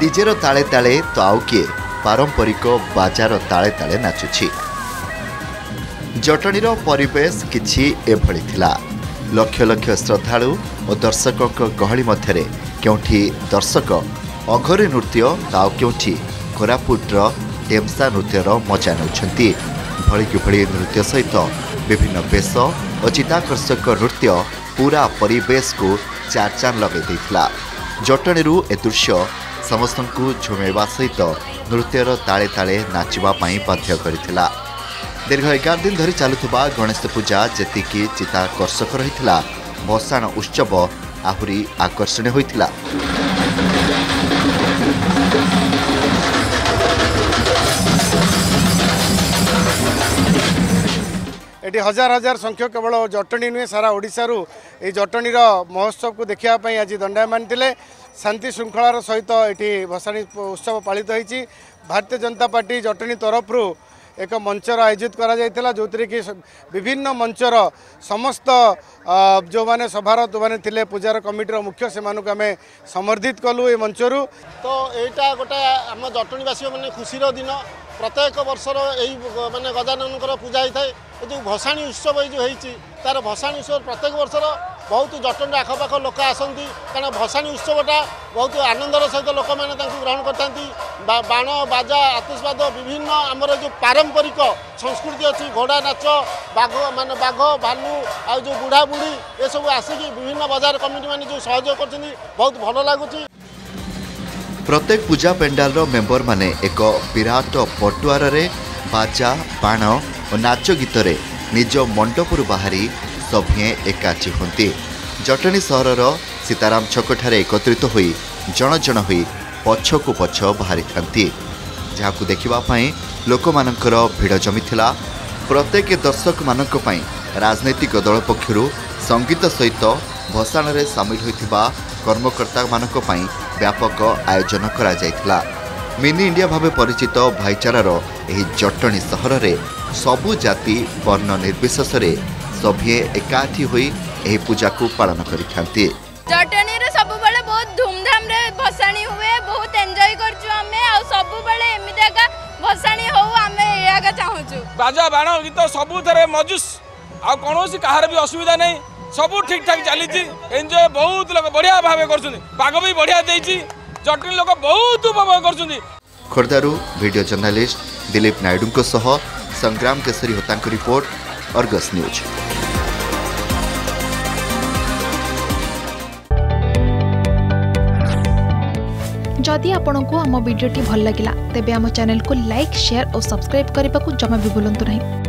ଡିଜେର ତାଳେ ତାଳେ ତ ଆଉ କିଏ? ପାରମ୍ପରିକ ବାଜାର ତାଳେ ତାଳେ ନାଚୁଛି। ଜଟଣୀର ପରିବେଶ କିଛି ଏଭଳି ଥିଲା। ଲକ୍ଷ ଲକ୍ଷ ଶ୍ରଦ୍ଧାଳୁ ଓ ଦର୍ଶକଙ୍କ ଗହଳି ମଧ୍ୟରେ କେଉଁଠି ଦର୍ଶକ ଅଘରୀ ନୃତ୍ୟ ତ ଆଉ କେଉଁଠି କୋରାପୁଟର ଢେମ୍ସା ନୃତ୍ୟର ମଜା ନେଉଛନ୍ତି। ଭଳି ନୃତ୍ୟ ସହିତ ବିଭିନ୍ନ ବେଶ ଓ ଚିତ୍ତାକର୍ଷକ ନୃତ୍ୟ ପୁରା ପରିବେଶକୁ ଚାରଚାନ୍ ଲଗାଇ ଦେଇଥିଲା। ଜଟଣୀରୁ ଏ ଦୃଶ୍ୟ ସମସ୍ତଙ୍କୁ ଝୁମେଇବା ସହିତ ନୃତ୍ୟର ତାଳେ ତାଳେ ନାଚିବା ପାଇଁ ବାଧ୍ୟ କରିଥିଲା। ଦୀର୍ଘ ଏଗାର ଦିନ ଧରି ଚାଲୁଥିବା ଗଣେଶ ପୂଜା ଯେତିକି ଚିତ୍ତାକର୍ଷକ ରହିଥିଲା ଭସାଣ ଉତ୍ସବ ଆହୁରି ଆକର୍ଷଣୀୟ ହୋଇଥିଲା। ଏଠି ହଜାର ହଜାର ସଂଖ୍ୟକ କେବଳ ଜଟଣୀ ନୁହେଁ ସାରା ଓଡ଼ିଶାରୁ ଏହି ଜଟଣୀର ମହୋତ୍ସବକୁ ଦେଖିବା ପାଇଁ ଆଜି ଦଣ୍ଡାୟମାନ ଥିଲେ। ଶାନ୍ତି ଶୃଙ୍ଖଳାର ସହିତ ଏଠି ଭସାଣୀ ଉତ୍ସବ ପାଳିତ ହୋଇଛି। ଭାରତୀୟ ଜନତା ପାର୍ଟି ଜଟଣୀ ତରଫରୁ ଏକ ମଞ୍ଚର ଆୟୋଜିତ କରାଯାଇଥିଲା ଯେଉଁଥିରେ କି ବିଭିନ୍ନ ମଞ୍ଚର ସମସ୍ତ ଯେଉଁମାନେ ସଭାର ଯେଉଁମାନେ ଥିଲେ ପୂଜାର କମିଟିର ମୁଖ୍ୟ ସେମାନଙ୍କୁ ଆମେ ସମର୍ଦ୍ଧିତ କଲୁ ଏ ମଞ୍ଚରୁ। ତ ଏଇଟା ଗୋଟେ ଆମ ଜଟଣୀବାସୀ ମାନେ ଖୁସିର ଦିନ। ପ୍ରତ୍ୟେକ ବର୍ଷର ଗ- ମାନେ ଗଜାନନଙ୍କର ପୂଜା ହେଇଥାଏ। ଏ ଯେଉଁ ଭସାଣୀ ଉତ୍ସବ ଏଇ ଯେଉଁ ହେଇଛି ତାର ଭସାଣୀ ଉତ୍ସବ ପ୍ରତ୍ୟେକ ବର୍ଷର ବହୁତ ଜଟଣୀର ଆଖପାଖ ଲୋକ ଆସନ୍ତି। କାରଣ ଭସାଣୀ ଉତ୍ସବଟା ବହୁତ ଆନନ୍ଦର ସହିତ ଲୋକମାନେ ତାଙ୍କୁ ଗ୍ରହଣ କରିଥାନ୍ତି। ବାଣ ବାଜା ଆତିଶବାଦ ବିଭିନ୍ନ ଆମର ଯେଉଁ ପାରମ୍ପରିକ ସଂସ୍କୃତି ଅଛି ଘୋଡ଼ା ନାଚ ବାଘ ମାନେ ବାଘ ଭାଲୁ ଆଉ ଯେଉଁ ବୁଢ଼ା ବୁଢ଼ୀ ଏସବୁ ଆସିକି ବିଭିନ୍ନ ବଜାର କମିଟି ମାନେ ଯେଉଁ ସହଯୋଗ କରୁଛନ୍ତି ବହୁତ ଭଲ ଲାଗୁଛି। ପ୍ରତ୍ୟେକ ପୂଜା ପେଣ୍ଡାଲର ମେମ୍ବରମାନେ ଏକ ବିରାଟ ପଟୁଆରରେ ବାଜା ବାଣ ଓ ନାଚ ଗୀତରେ ନିଜ ମଣ୍ଡପରୁ ବାହାରି ସଭିଏଁ ଏକାଠି ହୁଅନ୍ତି। ଜଟଣୀ ସହରର ସୀତାରାମ ଛକଠାରେ ଏକତ୍ରିତ ହୋଇ ଜଣ ଜଣ ହୋଇ ପଛକୁ ପଛ ବାହାରିଥାନ୍ତି ଯାହାକୁ ଦେଖିବା ପାଇଁ ଲୋକମାନଙ୍କର ଭିଡ଼ ଜମିଥିଲା। ପ୍ରତ୍ୟେକ ଦର୍ଶକମାନଙ୍କ ପାଇଁ ରାଜନୈତିକ ଦଳ ପକ୍ଷରୁ ସଙ୍ଗୀତ ସହିତ ଭସାଣରେ ସାମିଲ ହୋଇଥିବା କର୍ମକର୍ତ୍ତାମାନଙ୍କ ପାଇଁ ବ୍ୟାପକ ଆୟୋଜନ କରାଯାଇଥିଲା। ମିନି ଇଣ୍ଡିଆ ଭାବେ ପରିଚିତ ଭାଇଚାରାର ଏହି ଜଟଣୀ ସହରରେ ସବୁ ଜାତି ବର୍ଣ୍ଣ ନିର୍ବିଶେଷରେ ସଭିଏ ଏକାଠି ହୋଇ ଏହି ପୂଜାକୁ ପାଳନ କରିଥାନ୍ତି। ଜଟଣୀରେ ସବୁବେଳେ ବହୁତ ଧୁମଧାମରେ ଭସାଣି ହୁଏ ବହୁତ ଏନ୍ଜୟ କରୁଛୁ ଆମେ ଆଉ ସବୁବେଳେ ଏମିତି ଏକା ଭସାଣି ହଉ ଆମେ ଏଇଆକା ଚାହୁଁଛୁ। ବାଜା ବାଣ ଗୀତ ସବୁଥିରେ ମଜୁସ୍। ଆଉ କୌଣସି କାହାର ବି ଅସୁବିଧା ନାହିଁ। ସବୁ ଠିକ୍ ଠାକ୍ ଚାଲିଛି ଏନ୍ଜୟ ବହୁତ ଲୋକ ବଢ଼ିଆ ଭାବେ କରୁଛନ୍ତି ପାଗ ବି ବଢ଼ିଆ ଦେଇଛି ଜଟଣୀ ଲୋକ ବହୁତ ଉପଭୋଗ କରୁଛନ୍ତି ଖୋର୍ଦ୍ଧାରୁ ଭିଡ଼ିଓ ଜର୍ଣ୍ଣାଲିଷ୍ଟ ଦିଲ୍ଲୀପ ନାଇଡୁଙ୍କ ସହ Sangram Keshari ହୋତାଙ୍କ report Argus news ଯଦି ଆପଣଙ୍କୁ ଆମ ଭିଡ଼ିଓଟି ଭଲ ଲାଗିଲା ତେବେ ଆମ ଚ୍ୟାନେଲକୁ ଲାଇକ୍ ସେୟାର ଓ ସବସ୍କ୍ରାଇବ୍ କରିବାକୁ ଜମା ବି ଭୁଲନ୍ତୁ ନାହିଁ